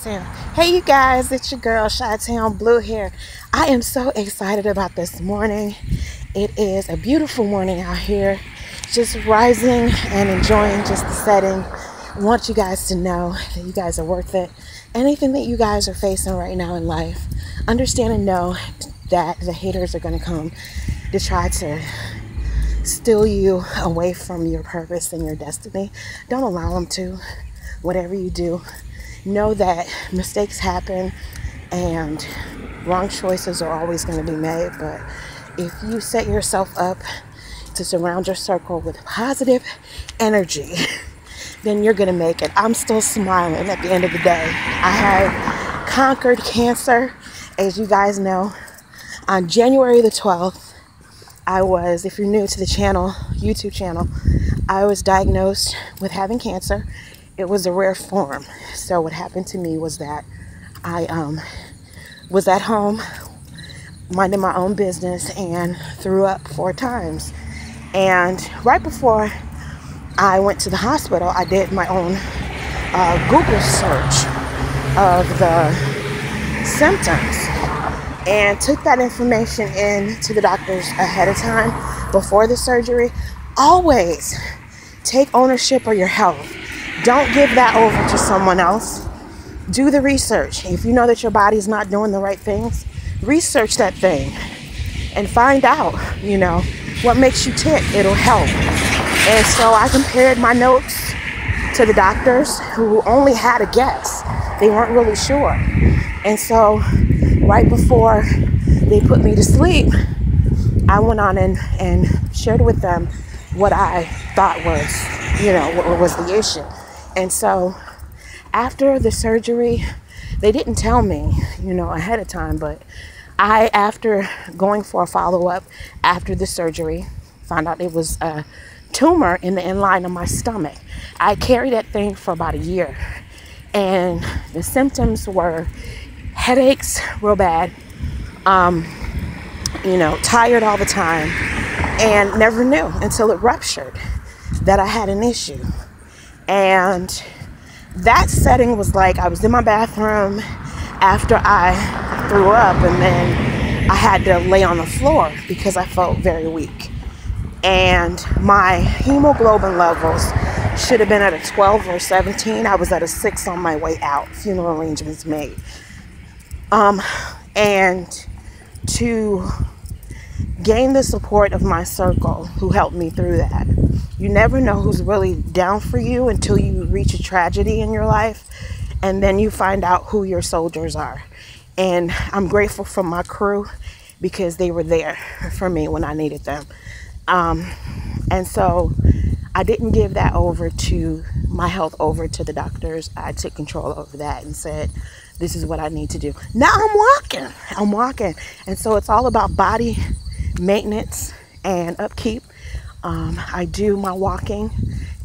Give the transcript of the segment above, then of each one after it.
Hey you guys, it's your girl Chi-Town Blue here. I am so excited about this morning. It is a beautiful morning out here. Just rising and enjoying just the setting. I want you guys to know that you guys are worth it. Anything that you guys are facing right now in life, understand and know that the haters are gonna come to try to steal you away from your purpose and your destiny. Don't allow them to. Whatever you do, know that mistakes happen and wrong choices are always going to be made. But if you set yourself up to surround your circle with positive energy, then you're going to make it. I'm still smiling at the end of the day. I have conquered cancer, as you guys know. On January the 12th, I was, if you're new to the channel, YouTube channel, I was diagnosed with having cancer it was a rare form. So what happened to me was that I um, was at home minding my own business and threw up four times. And right before I went to the hospital, I did my own uh, Google search of the symptoms and took that information in to the doctors ahead of time before the surgery. Always take ownership of your health. Don't give that over to someone else. Do the research. If you know that your body's not doing the right things, research that thing and find out, you know, what makes you tick. It'll help. And so I compared my notes to the doctors who only had a guess. They weren't really sure. And so right before they put me to sleep, I went on and, and shared with them what I thought was, you know, what was the issue. And so after the surgery, they didn't tell me, you know, ahead of time, but I, after going for a follow up after the surgery, found out it was a tumor in the inline of my stomach. I carried that thing for about a year, and the symptoms were headaches, real bad, um, you know, tired all the time, and never knew until it ruptured that I had an issue. And that setting was like I was in my bathroom after I threw up, and then I had to lay on the floor because I felt very weak. And my hemoglobin levels should have been at a 12 or 17. I was at a 6 on my way out. Funeral arrangements made. Um, and to gain the support of my circle who helped me through that you never know who's really down for you until you reach a tragedy in your life, and then you find out who your soldiers are. And I'm grateful for my crew because they were there for me when I needed them. Um, and so I didn't give that over to my health over to the doctors. I took control over that and said, this is what I need to do. Now I'm walking. I'm walking. And so it's all about body maintenance and upkeep um, I do my walking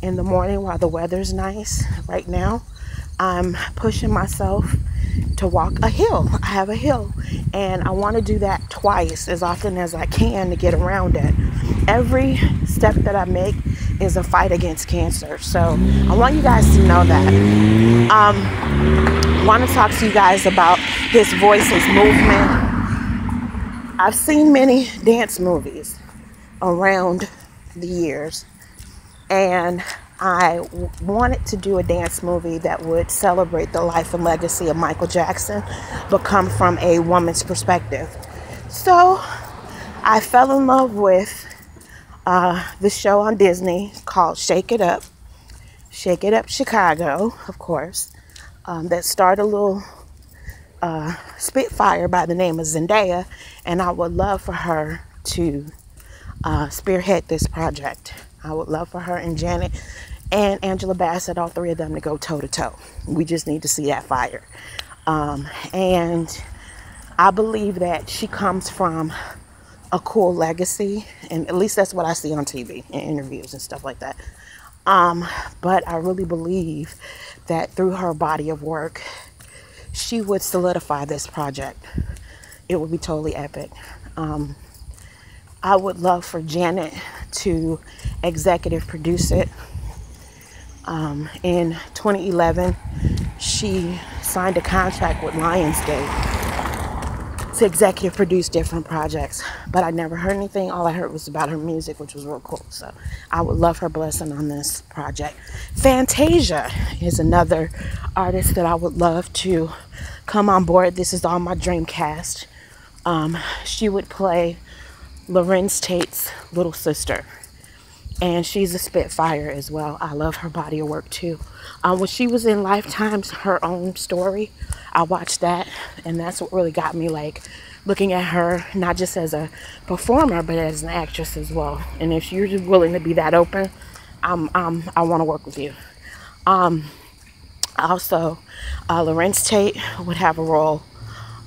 in the morning while the weather's nice. Right now, I'm pushing myself to walk a hill. I have a hill, and I want to do that twice as often as I can to get around it. Every step that I make is a fight against cancer. So I want you guys to know that. Um, I want to talk to you guys about this voices movement. I've seen many dance movies around the years, and I wanted to do a dance movie that would celebrate the life and legacy of Michael Jackson, but come from a woman's perspective. So I fell in love with uh, the show on Disney called Shake It Up, Shake It Up Chicago, of course, um, that starred a little uh, Spitfire by the name of Zendaya, and I would love for her to uh, spearhead this project. I would love for her and Janet and Angela Bassett, all three of them, to go toe to toe. We just need to see that fire. Um, and I believe that she comes from a cool legacy, and at least that's what I see on TV and interviews and stuff like that. Um, but I really believe that through her body of work, she would solidify this project. It would be totally epic. Um, I would love for Janet to executive produce it. Um, in 2011, she signed a contract with Lionsgate to executive produce different projects. But I never heard anything. All I heard was about her music, which was real cool. So I would love her blessing on this project. Fantasia is another artist that I would love to come on board. This is all my dream cast. Um, she would play Larenz Tate's little sister. And she's a spitfire as well. I love her body of work too. Um, when she was in Lifetime's Her Own Story, I watched that, and that's what really got me like looking at her not just as a performer but as an actress as well. And if you're willing to be that open, I'm, I'm I want to work with you. Um, also, uh, Larenz Tate would have a role.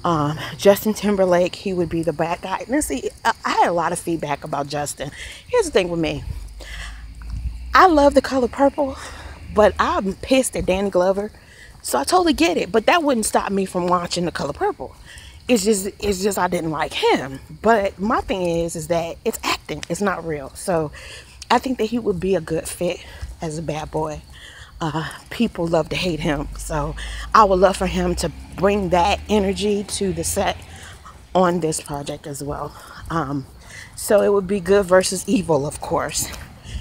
Um, Justin Timberlake, he would be the bad guy. Now, see, I had a lot of feedback about Justin. Here's the thing with me I love the color purple, but I'm pissed at Danny Glover so I totally get it, but that wouldn't stop me from watching The Color Purple. It's just it's just I didn't like him. But my thing is is that it's acting. It's not real. So I think that he would be a good fit as a bad boy. Uh, people love to hate him. So I would love for him to bring that energy to the set on this project as well. Um, so it would be good versus evil, of course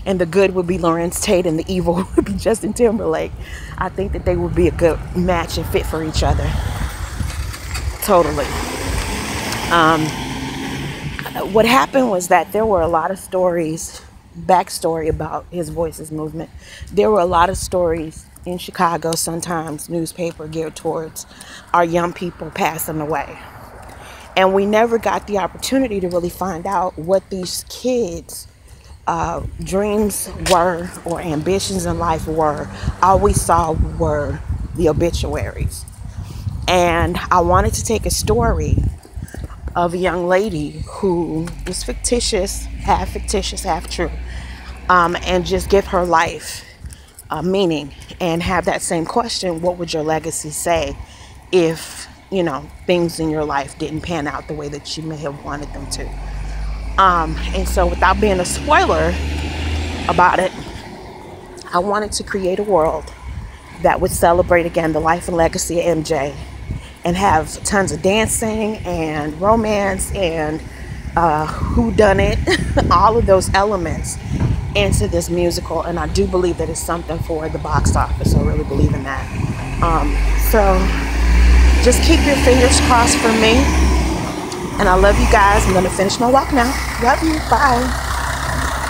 and the good would be Larenz Tate and the evil would be Justin Timberlake. I think that they would be a good match and fit for each other. Totally. Um, what happened was that there were a lot of stories, backstory about his voices movement. There were a lot of stories in Chicago, sometimes newspaper geared towards our young people passing away. And we never got the opportunity to really find out what these kids uh, dreams were or ambitions in life were, all we saw were the obituaries. And I wanted to take a story of a young lady who was fictitious, half fictitious, half true, um, and just give her life a meaning and have that same question what would your legacy say if, you know, things in your life didn't pan out the way that you may have wanted them to? Um, and so, without being a spoiler about it, I wanted to create a world that would celebrate again the life and legacy of MJ and have tons of dancing and romance and uh, who done it, all of those elements into this musical. And I do believe that it's something for the box office. I really believe in that. Um, so just keep your fingers crossed for me. And I love you guys. I'm going to finish my walk now. Love you. Bye.